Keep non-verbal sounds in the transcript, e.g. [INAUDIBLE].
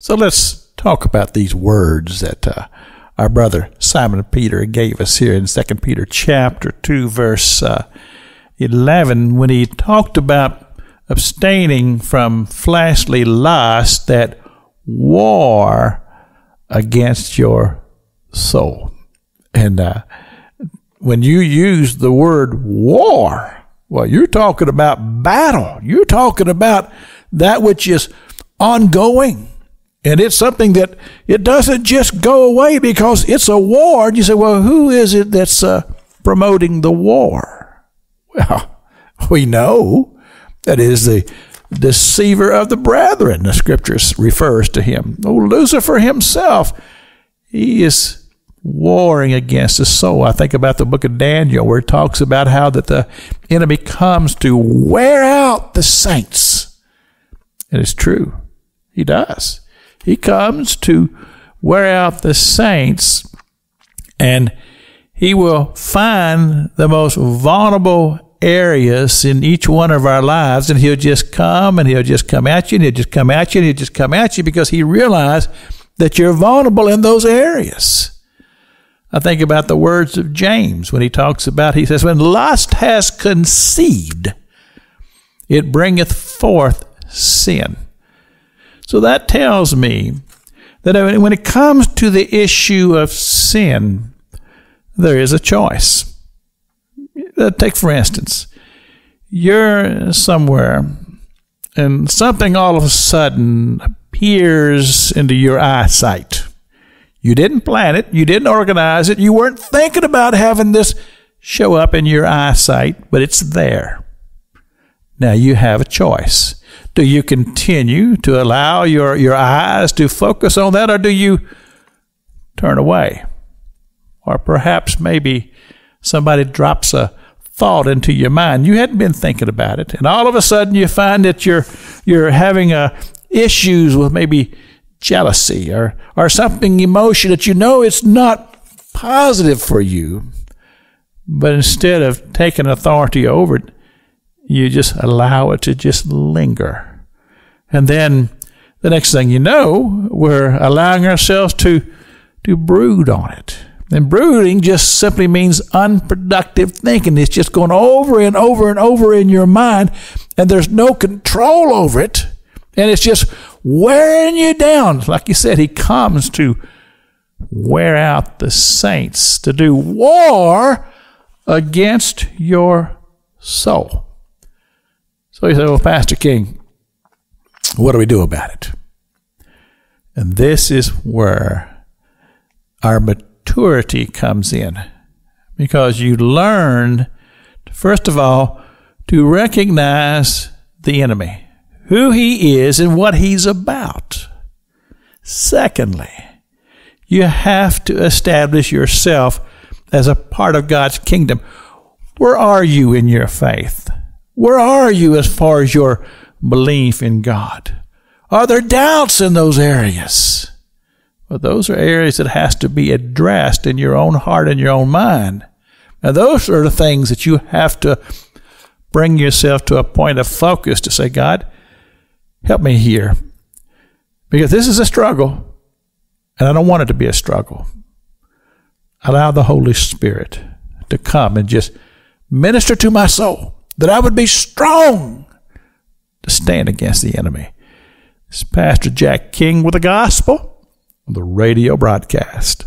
So let's talk about these words that uh, our brother Simon Peter gave us here in 2 Peter chapter 2 verse uh, 11 when he talked about abstaining from fleshly lust that war against your soul. And uh, when you use the word war, well, you're talking about battle. You're talking about that which is ongoing. And it's something that it doesn't just go away because it's a war. And you say, well, who is it that's uh, promoting the war? Well, [LAUGHS] we know that is the deceiver of the brethren. The scriptures refers to him. Oh, Lucifer himself, he is warring against the soul. I think about the book of Daniel where it talks about how that the enemy comes to wear out the saints. And it's true. He does. He comes to wear out the saints and he will find the most vulnerable areas in each one of our lives and he'll just come and he'll just come at you and he'll just come at you and he'll just come at you because he realized that you're vulnerable in those areas. I think about the words of James when he talks about, he says, when lust has conceived, it bringeth forth sin. So that tells me that when it comes to the issue of sin, there is a choice. Uh, take, for instance, you're somewhere and something all of a sudden appears into your eyesight. You didn't plan it, you didn't organize it, you weren't thinking about having this show up in your eyesight, but it's there. Now you have a choice. Do you continue to allow your, your eyes to focus on that, or do you turn away? Or perhaps maybe somebody drops a thought into your mind. You hadn't been thinking about it, and all of a sudden you find that you're you're having uh, issues with maybe jealousy or or something emotion that you know it's not positive for you, but instead of taking authority over it, you just allow it to just linger. And then the next thing you know, we're allowing ourselves to, to brood on it. And brooding just simply means unproductive thinking. It's just going over and over and over in your mind, and there's no control over it. And it's just wearing you down. Like you said, he comes to wear out the saints, to do war against your soul. So he said, Well, Pastor King, what do we do about it? And this is where our maturity comes in. Because you learn, first of all, to recognize the enemy, who he is and what he's about. Secondly, you have to establish yourself as a part of God's kingdom. Where are you in your faith? Where are you as far as your belief in God? Are there doubts in those areas? Well, those are areas that has to be addressed in your own heart and your own mind. Now, those are the things that you have to bring yourself to a point of focus to say, God, help me here. Because this is a struggle, and I don't want it to be a struggle. Allow the Holy Spirit to come and just minister to my soul that I would be strong stand against the enemy. It's Pastor Jack King with the gospel, the radio broadcast.